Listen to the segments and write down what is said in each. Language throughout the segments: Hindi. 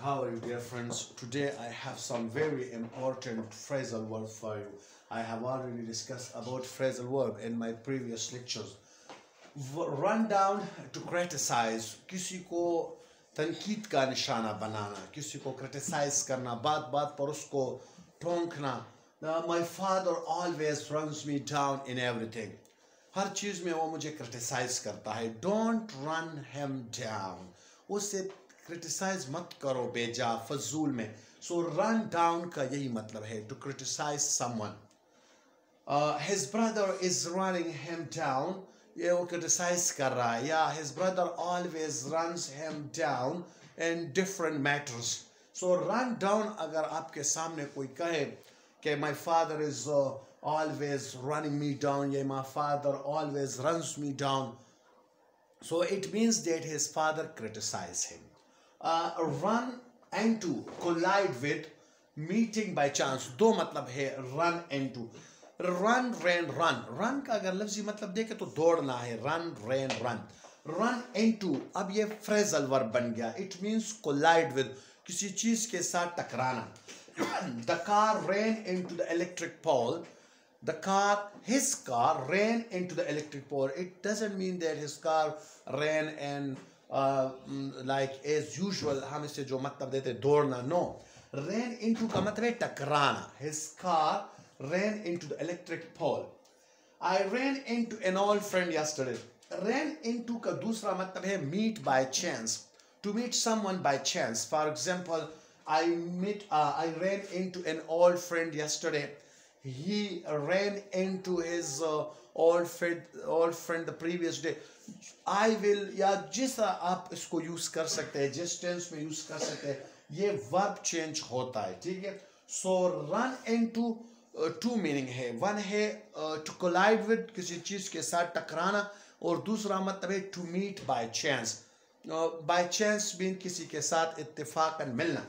How are you, dear friends? Today I have some very important phrasal words for you. I have already discussed about phrasal verb in my previous lectures. V- Run down to criticize किसी को तनकीद का निशाना बनाना किसी को criticize करना बात बात पर उसको ठोंकना Uh, my father always runs me down in everything हर चीज में वो मुझे क्रिटिसाइज करता है डोंट रन हिम डाउन उसे क्रिटिसाइज मत करो बेजा फजूल में। सो रन डाउन का यही मतलब है to criticise someone his brother is running him down ये वो क्रिटिसाइज कर रहा है। या his brother always runs him down in different matters so run down अगर आपके सामने कोई कहे कि my father is always running me down yeah my father always runs me down. So it means that his father criticized him. Uh, run into collide with meeting by chance दो मतलब है run into run ran run run का अगर लफ्जी मतलब देखे तो दौड़ना है run ran run run into अब ये phrasal verb बन गया it means collide with किसी चीज़ के साथ टकराना the car ran into the electric pole the car his car ran into the electric pole it doesn't mean that his car ran and uh, mm, like as usual हम इससे जो मतलब देते हैं, दौड़ना no ran into का मतलब है टकराना his car ran into the electric pole I ran into an old friend yesterday ran into का दूसरा मतलब है meet by chance to meet someone by chance for example I meet uh, I ran into an old friend yesterday he ran into his uh, old friend old friend the previous day. I will या जिस तरह आप इसको यूज़ कर सकते हैं जिस टेंस में यूज़ कर सकते हैं ये वर्ब चेंज होता है ठीक है? So run into two two meaning है। वन है टू कोलाइड विद किसी चीज़ के साथ टकराना और दूसरा मतलब है to meet by chance by chance mean किसी के साथ इत्तेफाकन मिलना।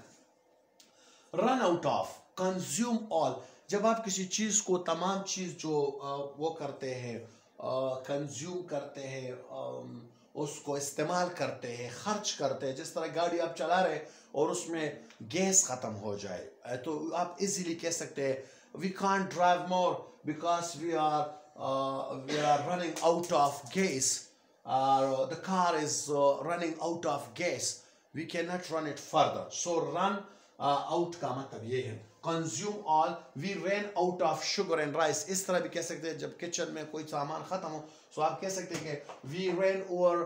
Run out of consume all जब आप किसी चीज़ को तमाम चीज़ जो वो करते हैं कंज्यूम करते हैं उसको इस्तेमाल करते हैं खर्च करते हैं जिस तरह गाड़ी आप चला रहे और उसमें गैस ख़त्म हो जाए तो आप इजीली कह सकते हैं we can't drive more because we are we are running out of gas the car is uh, running out of gas. We cannot run it further. So run uh, out का मतलब ये है। Consume all we ran out of sugar and rice इस तरह भी कह सकते हैं, जब किचन में कोई सामान खत्म हो तो आप कह सकते हैं कि we ran over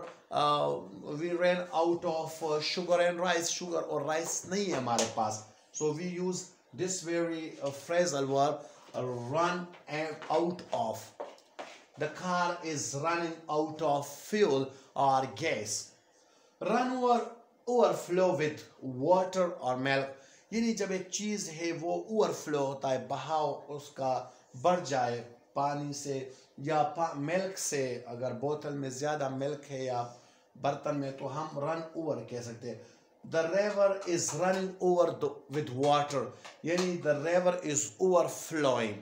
we ran out of sugar and rice sugar और राइस नहीं है हमारे पास. So we use this very phrase Alwar run and out of the car is running out of fuel और gas run over overflow with water और मेल्क यानी जब एक चीज़ है वो ओवरफ्लो होता है बहाव उसका बढ़ जाए पानी से या पा, मिल्क से अगर बोतल में ज़्यादा मिल्क है या बर्तन में तो हम रन ओवर कह सकते हैं। The river is running over with water यानी the river is overflowing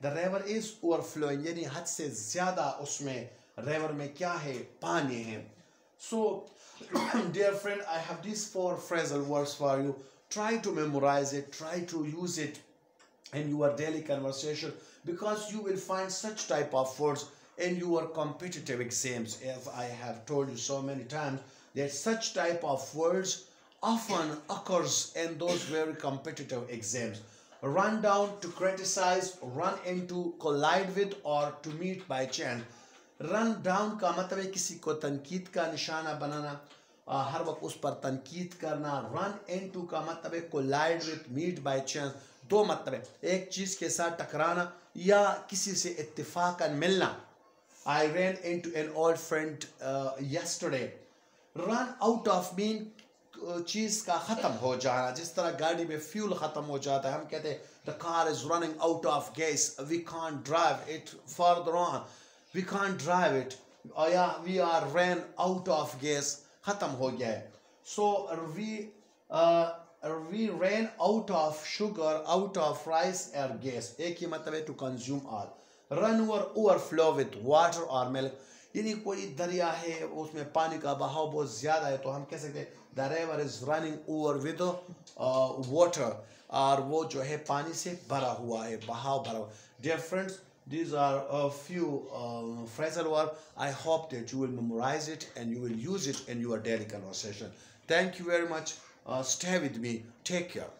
the river is overflowing यानी हद से ज़्यादा उसमें रेवर में क्या है? पानी है। So dear friend I have this four phrasal words for you try to memorise it try to use it in your daily conversation because you will find such type of words in your competitive exams as i have told you so many times that such type of words often occurs in those very competitive exams run down to criticize run into collide with or to meet by chance run down का मतलब है किसी को तनकीद का निशाना बनाना आ, हर वक्त उस पर तनकीद करना रन इन टू का मतलब है collide with meet by chance दो मतलब है। एक चीज़ के साथ टकराना या किसी से इत्तेफाकन मिलना। I ran into an old friend yesterday run out of mean चीज़ का खत्म हो जाना। जिस तरह गाड़ी में फ्यूल खत्म हो जाता है, हम कहते हैं the car is running out of gas we can't drive it further on we can't drive it या we are run out of gas खत्म हो गया है। So we we ran out of sugar out of rice और गैस एक ही मतलब है to consume all run over overflow with water और मिल्क यानी कोई दरिया है, उसमें पानी का बहाव बहुत ज़्यादा है तो हम कह सकते हैं the river is running over with water और वो जो है पानी से भरा हुआ है, बहाव भरा हुआ dear friends these are a few uh, phrasal verb i hope that you will memorize it and you will use it in your daily conversation. Thank you very much. Uh, stay with me. Take care